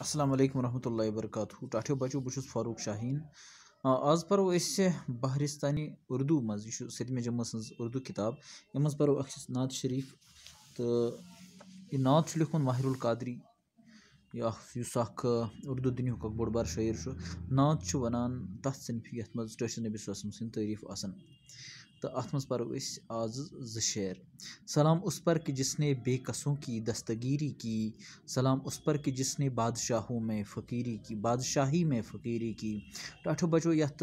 السلام علیکم ورحمۃ اللہ وبرکاتہ۔ ٹاٹھیو بچو بہت فاروق شاہین۔ آز پرو اس بہرستانی اردو مز یہ ستمہ جمع سن اردو کتاب۔ یہ مز پرو نعت شریف، تو یہ نعت لکھن ماہر القادری اس اردو دنیا بوڑ بار شاعر نعت ونان تر صنف یت مز ٹٲٹھۍ نبی صلی اللہ علیہ وسلم سند تعریف آسان تو ات مز پرو آز ز شعر۔ سلام اس پر کہ جس نے بے قصوں کی دستگیری کی، سلام اس پر کہ جس نے بادشاہوں میں فقیری کی، بادشاہی میں فقیری کی۔ ٹاٹھو بچو یت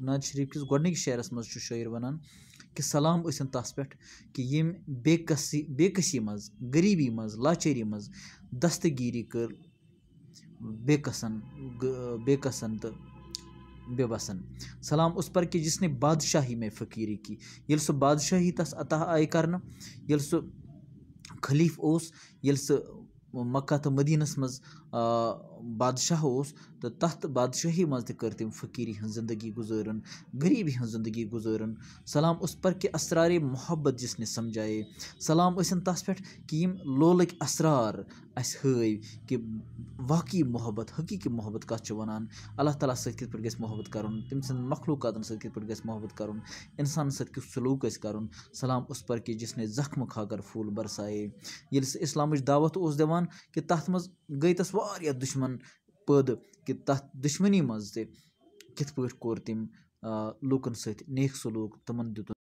نعت شریف کس گۄڈنِکس شعرس مز شٲعر ونان کہ سلام ٲسِن تس پٮ۪ٹھ کہ یم بے قصی بے قصی مز غریبی مز لاچٲری مز دستگیری کٔر، بے قصن بے قصن تہٕ بے وسن سلام اس پر کہ جس نے بادشاہی میں فقیری کی۔ ییٚلہِ سُہ بادشاہی تس عطا آیہِ کرنہٕ ییٚلہِ سُہ خلیٖف اوس۔ ییٚلہِ سُہ مکہ تہٕ مدیٖنس منٛز بادشاہ اوس تہٕ تَتھ بادشٲہی منٛز تہِ کٔر تٔمۍ فقیٖری ہٕنٛز زندگی گُزٲرٕن، غریٖبی ہٕنٛز زندگی گُزٲرٕن۔ سلام اس پر کہ اسرارے محبت جس نے سمجھایے سلام ٲسِن تَس پٮ۪ٹھ کہ یِم لولٕکۍ اسرار اَسہِ ہٲوۍ کہِ واقعی محبت، حقیٖقی محبت کَتھ چھِ وَنان؟ اللہ تعالیٰ سۭتۍ کِتھ پٲٹھۍ گژھِ محبت کَرُن؟ تٔمۍ سٕنٛدۍ مخلوٗقاتَن سۭتۍ کِتھ پٲٹھۍ گژھِ محبت کَرُن؟ اِنسانَس سۭتۍ کیُتھ سلوٗک گژھِ کَرُن؟ سلام اس پر کہ جس نے زخمہٕ کھا کر پھوٗل برسایے ییٚلہِ سُہ اِسلامٕچ دعوت اوس دِوان وَنان کہِ تَتھ منٛز گٔے تَس واریاہ دُشمَن پٲدٕ کہِ تَتھ دُشمٔنی منٛز تہِ کِتھ پٲٹھۍ کوٚر تٔمۍ لُکَن سۭتۍ نیک سلوٗک تِمَن دیُتُن